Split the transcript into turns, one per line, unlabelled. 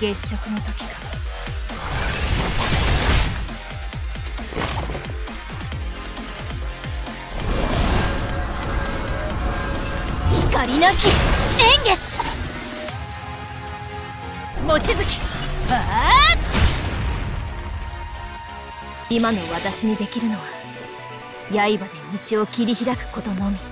月食の時か。光なき年月。望月。バー今の私にできるのは刃で道を切り開くことのみ。